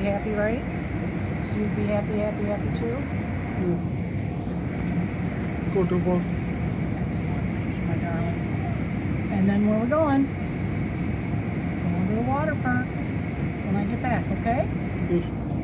be happy, right? So you'd be happy, happy, happy too? Go to work. Excellent, thank you, my darling. And then where we're going? Going to the water park when I get back, okay? Yes. Okay,